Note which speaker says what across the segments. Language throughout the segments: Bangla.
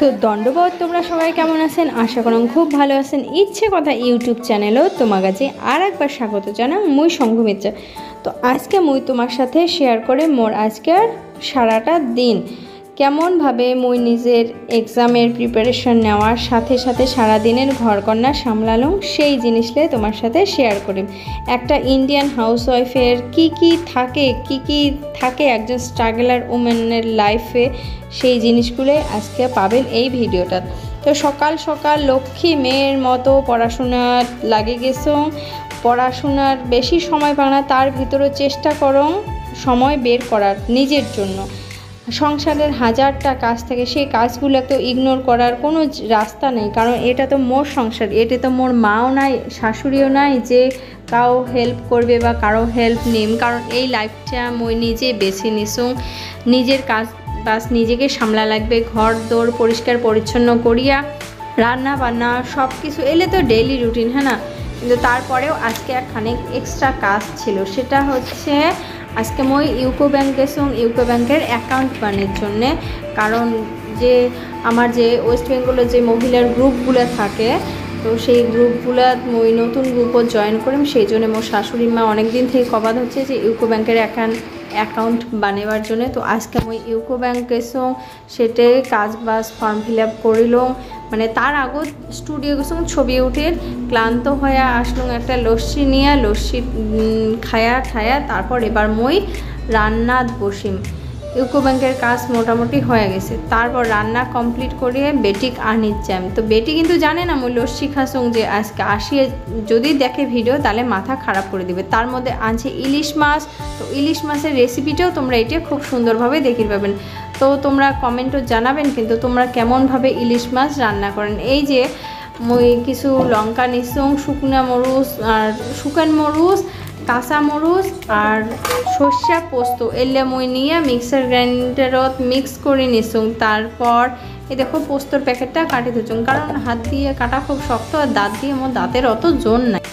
Speaker 1: তো দণ্ডবোধ, তোমরা সবাই কেমন আছেন? আশা করুন খুব ভালো আছেন। ইচ্ছে কথা ইউটিউব চ্যানেলও তোমার কাছে আর একবার স্বাগত জানা মুই সংঘমিত্রা তো আজকে মুই তোমার সাথে শেয়ার করে মোর আজকের সারাটা দিন। কেমনভাবে মুই নিজের এক্সামের প্রিপারেশন নেওয়ার সাথে সাথে সারাদিনের ঘরকন্যা সামলালুম সেই জিনিসটাই তোমার সাথে শেয়ার করি। একটা ইন্ডিয়ান হাউসওয়াইফের কি কি থাকে, কি কি থাকে একজন স্ট্রাগলার উমেনের লাইফে সেই জিনিসগুলোই আজকে পাবেন এই ভিডিওটা। তো সকাল সকাল লক্ষ্মী মেয়ের মতো পড়াশোনা লাগে গেছো, পড়াশোনার বেশি সময় পাও না, তার ভিতরে চেষ্টা করো, সময় বের করার নিজের জন্য। সংসারের হাজারটা কাজ থাকে, সেই কাজগুলো তো ইগনোর করার কোনো রাস্তা নেই। কারণ এটা তো মোর সংসার, এটা তো মোর মাও নাই, শাশুড়িও নাই যে কাউ হেল্প করবে বা কারও হেল্প নিম কারণ এই লাইফটা মই নিজে বেছে নিছুং নিজের কাজ বাস নিজেকে সামলা লাগবে, ঘর দোর পরিষ্কার পরিচ্ছন্ন করিয়া রান্না বান্না সব কিছু এলে তো ডেইলি রুটিন হ্যাঁ না? কিন্তু তারপরেও আজকে খানিক এক্সট্রা কাজ ছিল। সেটা হচ্ছে আজকে মই ইউকো ব্যাংক গেছিলাম ইউকো ব্যাংকের অ্যাকাউন্ট বানের জন্যে। কারণ যে আমার যে ওয়েস্ট বেঙ্গলের যে মহিলার গ্রুপগুলো থাকে, তো সেই গ্রুপগুলো মই নতুন গ্রুপও জয়েন করিম। সেই জন্য মোর শাশুড়ি মা অনেক দিন থেকে কবাদ হচ্ছে যে ইউকো ব্যাংকের অ্যাকাউন্ট অ্যাকাউন্ট বানাবার জন্য। তো আজকে মই ইউকো ব্যাংক গেছো সেটে কাজ বাজ ফর্ম ফিল আপ করিলাম। মানে তার আগত স্টুডিও গেছো ছবি উঠে ক্লান্ত হয়ে আসলাম একটা লস্যি নিয়ে, লস্যি খায়া ঠায়া, তারপর এবার মই রান্নাত বসিম। ইউকো ব্যাংকের কাজ মোটামুটি হয়ে গেছে। তারপর রান্না কমপ্লিট করিয়ে বেটিক আনির জ্যাম তো বেটি কিন্তু জানে না, মই লস্যি খাসুং যে আজকে আসিয়ে যদি দেখে ভিডিও তাহলে মাথা খারাপ করে দিবে। তার মধ্যে আনছে ইলিশ মাছ। তো ইলিশ মাছের রেসিপিটাও তোমরা এটা খুব সুন্দরভাবে দেখির পাবেন। তো তোমরা কমেন্টও জানাবেন, কিন্তু তোমরা কেমনভাবে ইলিশ মাছ রান্না করেন? এই যে, মই কিছু লঙ্কা নিসুং শুকনা মরুচ আর শুকান মরুচ, কাঁচা মরুচ আর সর্ষা পোস্ত। এলে মই নিয়ে মিক্সার গ্রাইন্ডারত মিক্স করে নিসুং তারপর এই দেখো পোস্তর প্যাকেটটা কাটি দিচ্ছুং কারণ হাত দিয়ে কাটা খুব শক্ত আর দাঁত দিয়ে আমার দাঁতের অত জোর নাই।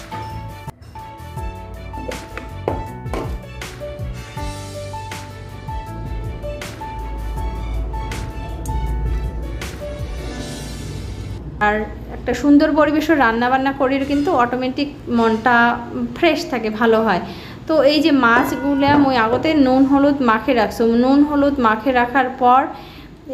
Speaker 1: আর একটা সুন্দর পরিবেশও রান্নাবান্না করির কিন্তু অটোমেটিক মনটা ফ্রেশ থাকে, ভালো হয়। তো এই যে মাছগুলো মই আগতে নুন হলুদ মাখে রাখছো। নুন হলুদ মাখে রাখার পর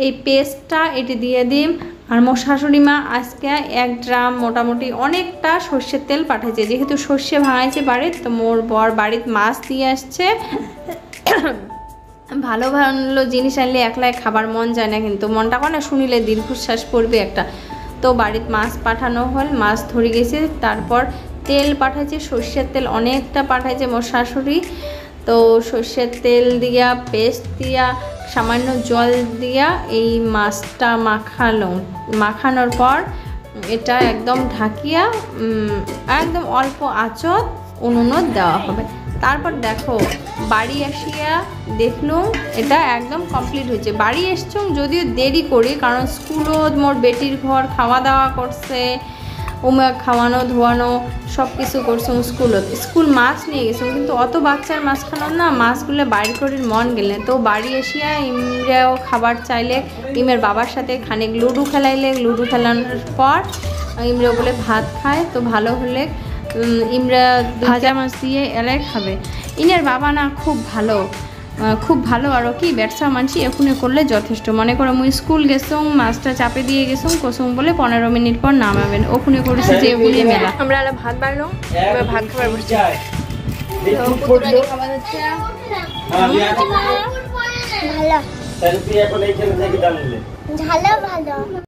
Speaker 1: এই পেস্টটা এটি দিয়ে দিম। আর মোর শাশুড়ি মা আজকে এক ড্রাম মোটামুটি অনেকটা সর্ষের তেল পাঠাইছে। যেহেতু সর্ষে ভাঙাইছে বাড়ির তো মোর বর বাড়ির মাছ দিয়ে আসছে। ভালো ভালো জিনিস আনলে একলাই খাবার মন যায় না কিন্তু। মনটা কোনো শুনিলে দীর্ঘশ্বাস পড়বে একটা। তো বাড়িতে মাছ পাঠানো হল, মাছ ধরে গেছে, তারপর তেল পাঠাইছে, সর্ষের তেল অনেকটা পাঠাইছে মোর শাশুড়ি। তো সর্ষের তেল দিয়া, পেস্ট দিয়া, সামান্য জল দিয়া এই মাছটা মাখালো। মাখানোর পর এটা একদম ঢাকিয়া একদম অল্প আঁচত উনুনত দেওয়া হবে। তারপর দেখো, বাড়ি আসিয়া দেখলুম এটা একদম কমপ্লিট হয়েছে। বাড়ি এসছুম যদিও দেরি করি, কারণ স্কুলও মোর বেটির ঘর খাওয়া দাওয়া করছে, উমা খাওয়ানো, ধোয়ানো সব কিছু করছুম স্কুলত স্কুল মাছ নিয়ে গেছুম কিন্তু অত বাচ্চার মাছ খানো না মাছগুলো বাড়ি করির মন গেলে তো বাড়ি এসিয়া ইমরাও খাবার চাইলে, ইমের বাবার সাথে খানিক লুডো খেলাইলে, লুডো খেলানোর পর ইমরাও বলে, ভাত খায়, তো ভালো হলে ইমরা ভাজা মাছ দিয়ে এলাই খাবে। ইনার বাবা না খুব ভালো। খুব ভালো আরও কি ব্যবসা মানছি এখুনে করলে যথেষ্ট। মনে করো মুই স্কুল গেছুম মাছটা চাপে দিয়ে গেছুম কসুম বলে পনেরো মিনিট পর নামাবেন। ওখানে করেছি যে বুঝে মেলা। আমরা ভাত বাড়লাম এবার ভাত খাবার বসছি
Speaker 2: ভালো ভালো।